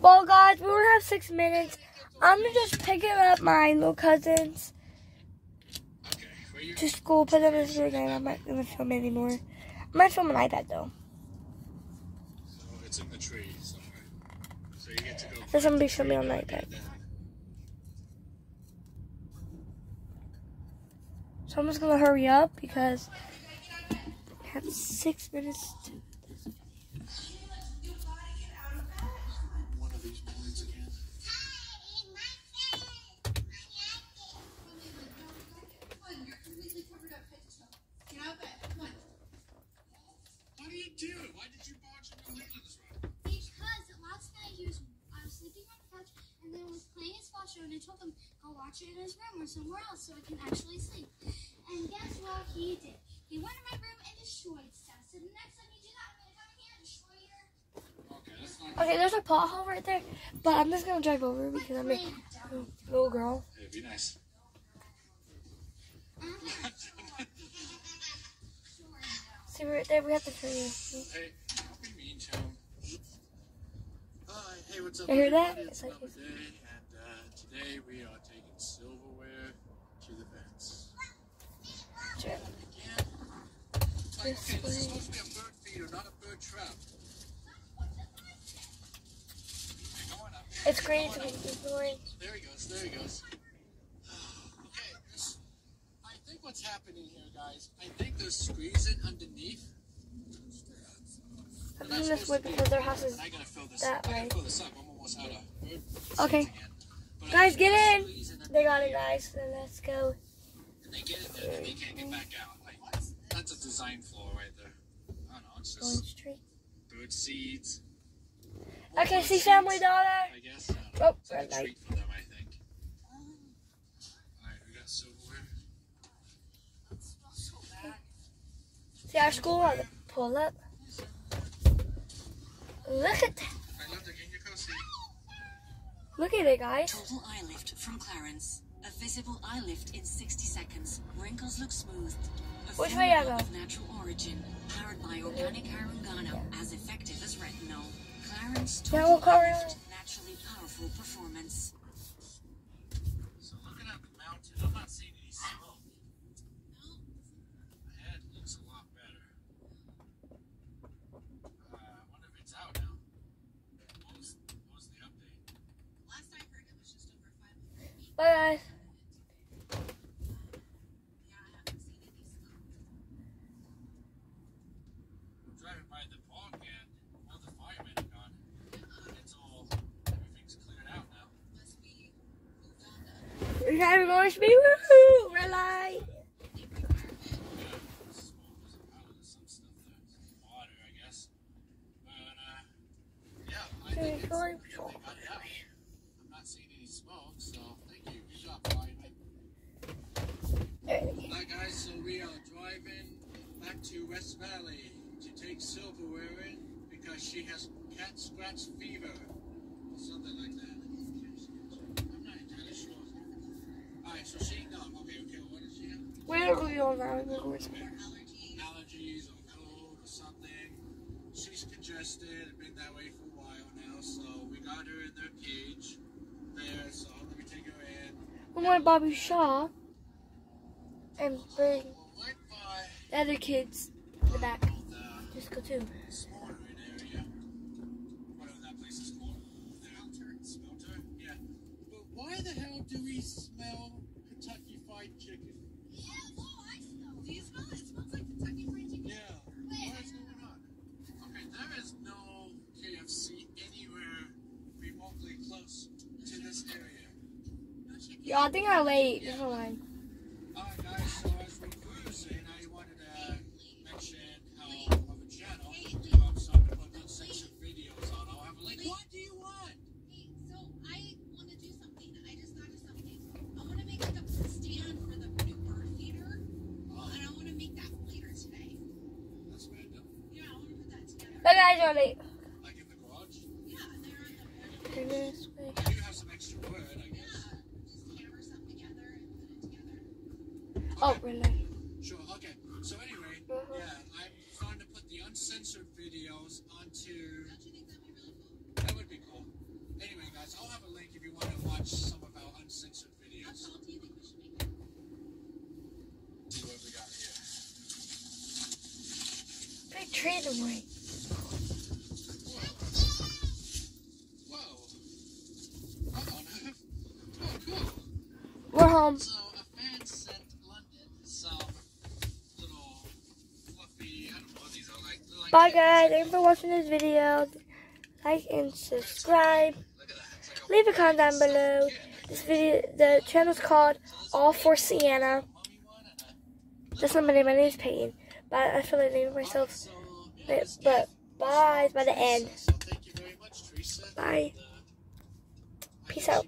Well, guys, we only have six minutes. I'm just pick up my little cousins to school, put them in school again. I'm not gonna film anymore. I might film an iPad though. So it's in the tree somewhere. So you get to go. There's somebody the filming on and iPad. So I'm just gonna hurry up because we have six minutes. To... I told him go watch it in his room or somewhere else so I can actually sleep. And guess what he did? He went in my room and destroyed stuff. So the next time you do that, I'm gonna come in here and destroy your Okay. Okay, there's a pothole right there, but I'm just gonna drive over because I'm a little girl. Hey, be nice. See right there, we have to turn you. Hey, don't be mean to him. Hi, hey, what's up? You hear that? It's It's like another day, and uh, today we are taking silverware to the vets. Again, like, This okay, this is supposed to be a bird feeder, not a bird trap. Hey, go on up. It's great to be going. There he goes. There he goes. Okay, this, I think what's happening here, guys. I think they're squeezing underneath. I'm doing this way because their house is. I gotta fill this. that way. fill this up. I'm almost out of bird Okay. Guys, get in. They got it, underneath, guys. So let's go. And they get in there, and they can't get back out. Like that's a design flaw right there. I don't know. It's Going just straight. bird seeds. Okay, Bird see seeds, family daughter. I guess. I. Oh, It's like a light. treat for them, I think. Alright, we got silverware. See our school on the pull up. Look at that. Look at it, guys. Total eye lift from Clarins. A visible eye lift in 60 seconds. Wrinkles look smooth. A Which way I go? Of natural origin, powered by organic harungana, as effective as retinol. Clarins Yeah, Total we'll Eye. Lift, naturally powerful performance. So looking at the mountain, I'm not seeing any smoke. The head looks a lot better. Uh, I wonder if it's out now. What was, what was the update? Last I heard, it was just over 500 feet. Bye, guys. Yeah, I haven't seen any smoke. I'm driving by the park and all the firemen are gone. It's all, everything's cleared out now. Must be moved on to We're driving on speed. Woohoo! Red light. Yeah, smoke was out of some stuff there. Some water, I guess. But, uh, yeah, I Okay, think it's, going. yeah, they got it out. I'm not seeing any smoke, so thank you. Good job, fireman. There we go. Hi guys, so we are driving back to West Valley to take silverware in because she has cat scratch fever. Or something like that. I'm not entirely sure. Alright, so she, no, okay, okay, what does she have? Where are we? We're going to- Allergies or cold or something. She's congested, been that way for a while now, so we got her in their cage there, so let me take her in. We want Bobby Shaw and bring We're the other kids in the back. Just go that. But why the hell do we smell Yeah, I think I'm late. Never mind. Alright guys, so as we cruising, I wanted to mention how of a channel so I'm gonna put uncensored videos on. I'll have a link. What do you want? Hey, so I want to do something. I just thought of something. I want to make like a stand for the new bird feeder, Oh, and I want to make that later today. that's random. Yeah, I want to put that together. Hey guys, you're late. Like in the garage? Yeah, they're the Turn Oh, really? Sure, okay. So anyway, uh -huh. yeah, I'm starting to put the uncensored videos onto... That would be cool. Anyway, guys, I'll have a link if you want to watch some of our uncensored videos. See what we got here. Big tree to wait. We're home. So Bye guys. Thanks for watching this video. Like and subscribe. Leave a comment down below. This video, the channel's called All for Sienna. That's not my name. My name's Peyton. But I feel like naming myself. But, bye by the end. Bye. Peace out.